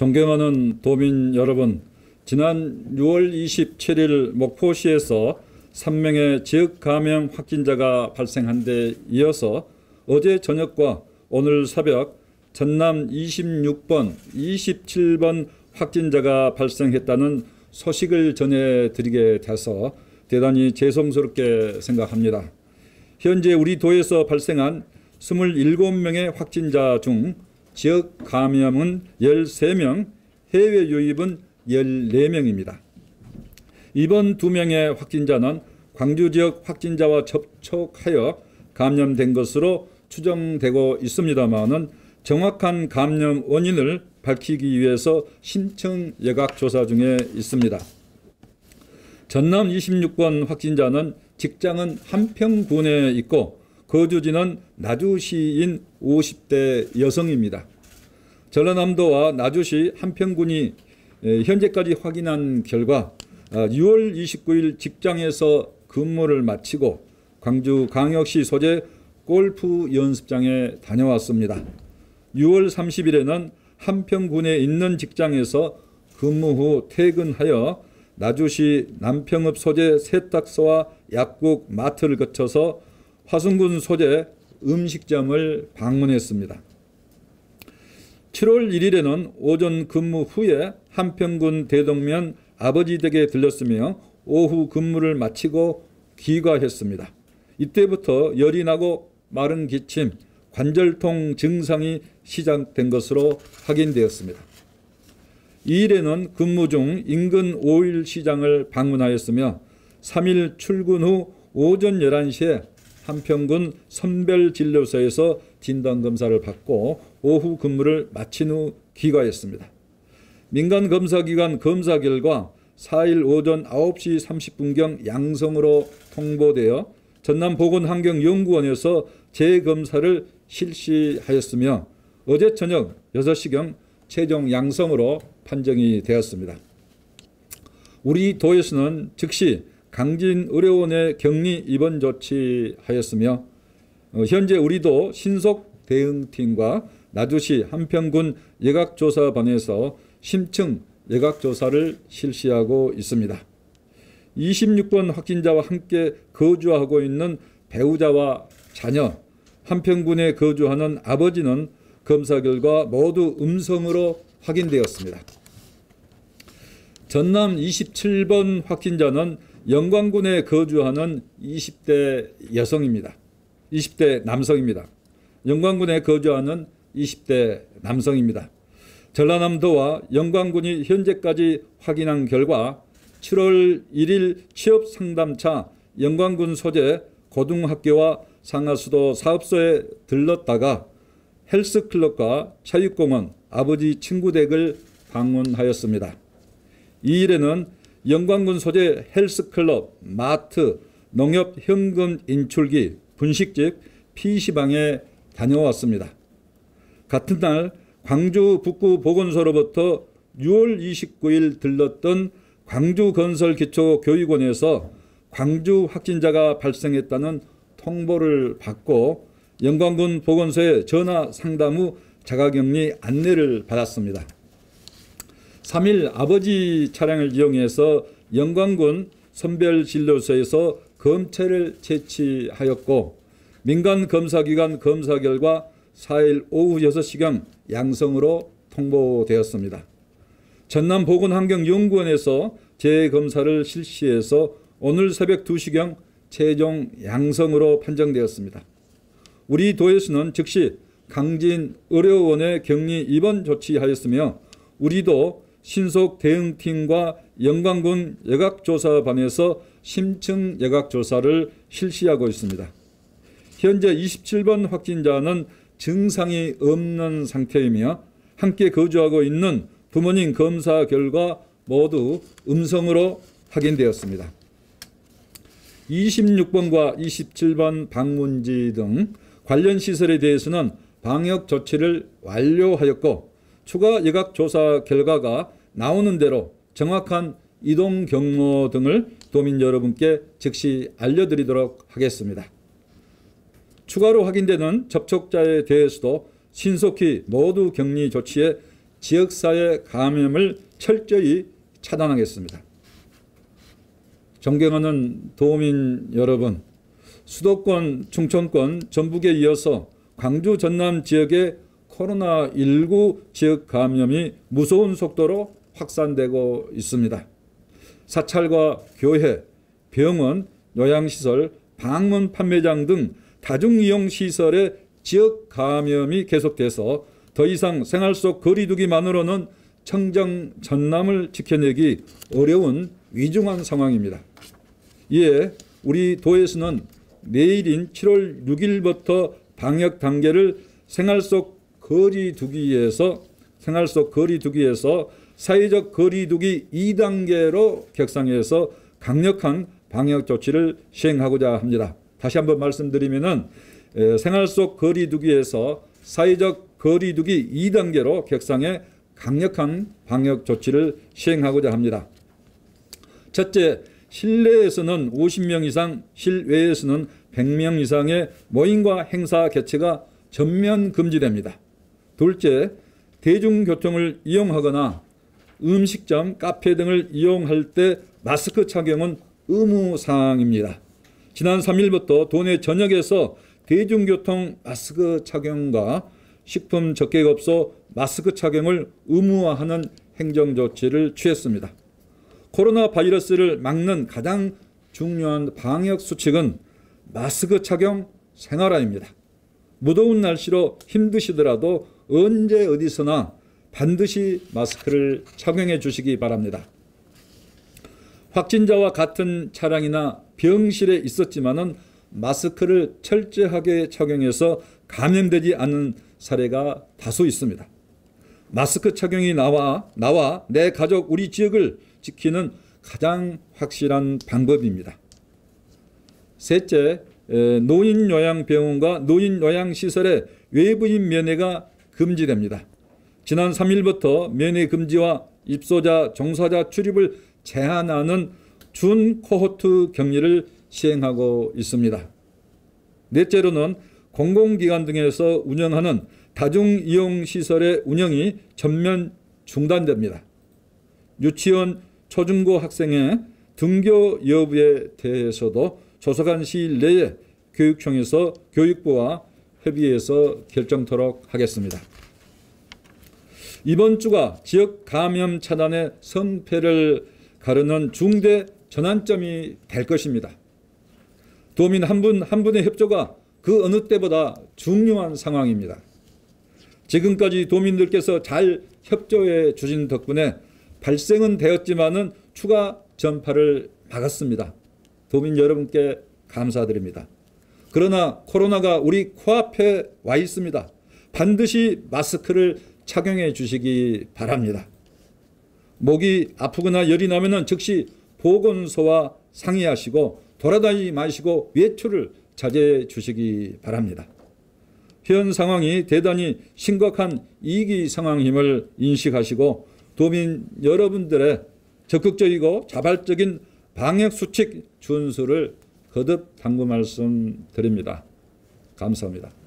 존경하는 도민 여러분, 지난 6월 27일 목포시에서 3명의 지역 감염 확진자가 발생한 데 이어서 어제 저녁과 오늘 새벽 전남 26번, 27번 확진자가 발생했다는 소식을 전해드리게 돼서 대단히 죄송스럽게 생각합니다. 현재 우리 도에서 발생한 27명의 확진자 중 지역 감염은 13명, 해외 유입은 14명입니다. 이번 두 명의 확진자는 광주 지역 확진자와 접촉하여 감염된 것으로 추정되고 있습니다만은 정확한 감염 원인을 밝히기 위해서 신청 예각 조사 중에 있습니다. 전남 26번 확진자는 직장은 한평군에 있고 거주지는 나주시인 50대 여성입니다. 전라남도와 나주시 한평군이 현재까지 확인한 결과 6월 아, 29일 직장에서 근무를 마치고 광주광역시 소재 골프 연습장에 다녀왔습니다. 6월 30일에는 한평군에 있는 직장에서 근무 후 퇴근하여 나주시 남평읍 소재 세탁소와 약국 마트를 거쳐서 화순군 소재 음식점을 방문했습니다. 7월 1일에는 오전 근무 후에 한평군 대동면 아버지 댁에 들렸으며 오후 근무를 마치고 귀가했습니다. 이때부터 열이 나고 마른 기침, 관절통 증상이 시작된 것으로 확인되었습니다. 2일에는 근무 중 인근 5일 시장을 방문하였으며 3일 출근 후 오전 11시에 한평군 선별진료소에서 진단검사를 받고 오후 근무를 마친 후 귀가했습니다. 민간검사기관 검사 결과 4일 오전 9시 30분경 양성으로 통보되어 전남보건환경연구원에서 재검사를 실시하였으며 어제 저녁 6시경 최종 양성으로 판정이 되었습니다. 우리 도에서는 즉시 강진 의료원에 격리 입원 조치하였으며 어, 현재 우리도 신속 대응팀과 나주시 한평군 예각조사반에서 심층 예각조사를 실시하고 있습니다. 26번 확진자와 함께 거주하고 있는 배우자와 자녀, 한평군에 거주하는 아버지는 검사 결과 모두 음성으로 확인되었습니다. 전남 27번 확진자는 영광군에 거주하는 20대 여성입니다. 20대 남성입니다. 영광군에 거주하는 20대 남성입니다. 전라남도와 영광군이 현재까지 확인한 결과 7월 1일 취업 상담차 영광군 소재 고등학교와 상하수도 사업소에 들렀다가 헬스클럽과 체육공원, 아버지 친구 댁을 방문하였습니다. 이 일에는 영광군 소재 헬스클럽, 마트, 농협 현금 인출기, 분식집, PC방에 다녀왔습니다. 같은 날 광주 북구 보건소로부터 6월 29일 들렀던 광주건설기초교육원에서 광주 확진자가 발생했다는 통보를 받고 영광군 보건소에 전화 상담 후 자가격리 안내를 받았습니다. 3일 아버지 차량을 이용해서 영광군 선별진료소에서 검체를 채취하였고 민간 검사기관 검사 결과 4일 오후 6시경 양성으로 통보되었습니다. 전남보건환경연구원에서 재검사를 실시해서 오늘 새벽 2시경 최종 양성으로 판정되었습니다. 우리 도에서는 즉시 강진 의료원에 격리 입원 조치하였으며 우리도 신속 대응팀과 영광군 예각조사반에서 심층 예각조사를 실시하고 있습니다. 현재 27번 확진자는 증상이 없는 상태이며 함께 거주하고 있는 부모님 검사 결과 모두 음성으로 확인되었습니다. 26번과 27번 방문지 등 관련 시설에 대해서는 방역 조치를 완료하였고 추가 예각 조사 결과가 나오는 대로 정확한 이동 경로 등을 도민 여러분께 즉시 알려드리도록 하겠습니다. 추가로 확인되는 접촉자에 대해서도 신속히 모두 격리 조치에 지역사회 감염을 철저히 차단하겠습니다. 존경하는 도민 여러분, 수도권, 충청권, 전북에 이어서 광주, 전남 지역의 코로나19 지역 감염이 무서운 속도로 확산되고 있습니다. 사찰과 교회, 병원, 요양시설, 방문 판매장 등 다중이용 시설의 지역 감염이 계속돼서 더 이상 생활 속 거리두기만으로는 청정 전남을 지켜내기 어려운 위중한 상황입니다. 이에 우리 도에서는 내일인 7월 6일부터 방역 단계를 생활 속 거리 두기에서 생활 속 거리 두기에서 사회적 거리 두기 2단계로 격상해서 강력한 방역 조치를 시행하고자 합니다. 다시 한번 말씀드리면은 생활 속 거리 두기에서 사회적 거리 두기 2단계로 격상해 강력한 방역 조치를 시행하고자 합니다. 첫째, 실내에서는 50명 이상, 실외에서는 100명 이상의 모임과 행사 개최가 전면 금지됩니다. 둘째, 대중교통을 이용하거나 음식점, 카페 등을 이용할 때 마스크 착용은 의무사항입니다. 지난 3일부터 도내 전역에서 대중교통 마스크 착용과 식품 적객업소 마스크 착용을 의무화하는 행정조치를 취했습니다. 코로나 바이러스를 막는 가장 중요한 방역 수칙은 마스크 착용 생활화입니다. 무더운 날씨로 힘드시더라도 언제 어디서나 반드시 마스크를 착용해 주시기 바랍니다. 확진자와 같은 차량이나 병실에 있었지만은 마스크를 철저하게 착용해서 감염되지 않는 사례가 다수 있습니다. 마스크 착용이 나와 나와 내 가족 우리 지역을 지키는 가장 확실한 방법입니다. 셋째, 노인 요양병원과 노인 요양시설의 외부인 면회가 금지됩니다. 지난 3일부터 면회 금지와 입소자, 종사자 출입을 제한하는 준 코호트 격리를 시행하고 있습니다. 넷째로는 공공기관 등에서 운영하는 다중이용시설의 운영이 전면 중단됩니다. 유치원, 초중고 학생의 등교 여부에 대해서도 조속한 시일 내에 교육청에서 교육부와 협의해서 결정토록 하겠습니다. 이번 주가 지역 감염 차단의 성패를 가르는 중대 전환점이 될 것입니다. 도민 한 분 한 분의 협조가 그 어느 때보다 중요한 상황입니다. 지금까지 도민들께서 잘 협조해 주신 덕분에 발생은 되었지만은 추가 전파를 막았습니다. 도민 여러분께 감사드립니다. 그러나 코로나가 우리 코앞에 와 있습니다. 반드시 마스크를 착용해 주시기 바랍니다. 목이 아프거나 열이 나면 즉시 보건소와 상의하시고 돌아다니지 마시고 외출을 자제해 주시기 바랍니다. 현 상황이 대단히 심각한 위기 상황임을 인식하시고 도민 여러분들의 적극적이고 자발적인 방역 수칙 준수를 거듭 당부 말씀 드립니다. 감사합니다.